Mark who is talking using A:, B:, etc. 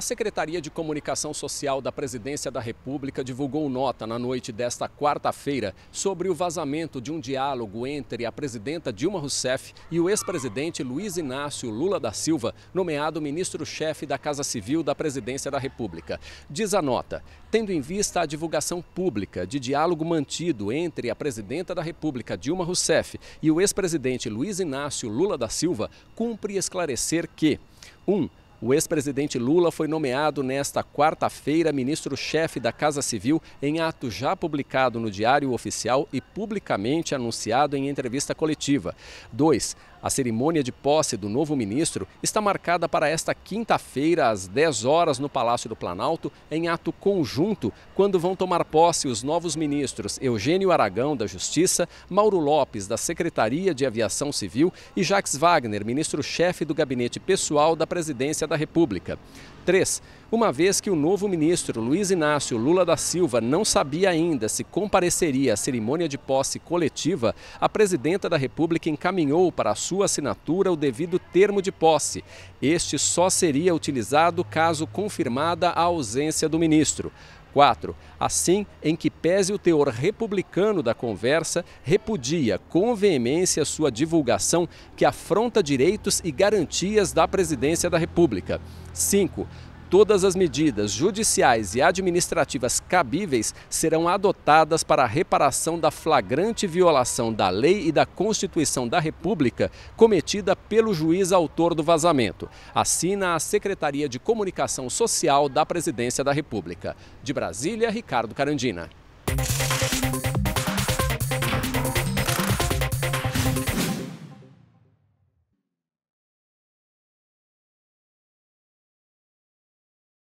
A: A Secretaria de Comunicação Social da Presidência da República divulgou nota na noite desta quarta-feira sobre o vazamento de um diálogo entre a presidenta Dilma Rousseff e o ex-presidente Luiz Inácio Lula da Silva, nomeado ministro-chefe da Casa Civil da Presidência da República. Diz a nota: tendo em vista a divulgação pública de diálogo mantido entre a presidenta da República Dilma Rousseff e o ex-presidente Luiz Inácio Lula da Silva, cumpre esclarecer que 1. Um, o ex-presidente Lula foi nomeado nesta quarta-feira ministro-chefe da Casa Civil em ato já publicado no Diário Oficial e publicamente anunciado em entrevista coletiva. 2. A cerimônia de posse do novo ministro está marcada para esta quinta-feira, às 10 horas, no Palácio do Planalto, em ato conjunto, quando vão tomar posse os novos ministros Eugênio Aragão, da Justiça, Mauro Lopes, da Secretaria de Aviação Civil e Jacques Wagner, ministro-chefe do Gabinete Pessoal da Presidência da República. 3. Uma vez que o novo ministro Luiz Inácio Lula da Silva não sabia ainda se compareceria à cerimônia de posse coletiva, a presidenta da República encaminhou para a sua assinatura o devido termo de posse. Este só seria utilizado caso confirmada a ausência do ministro. 4. Assim, em que pese o teor republicano da conversa, repudia com veemência sua divulgação que afronta direitos e garantias da presidência da República. 5 todas as medidas judiciais e administrativas cabíveis serão adotadas para a reparação da flagrante violação da lei e da Constituição da República cometida pelo juiz autor do vazamento. Assina a Secretaria de Comunicação Social da Presidência da República. De Brasília, Ricardo Carandina.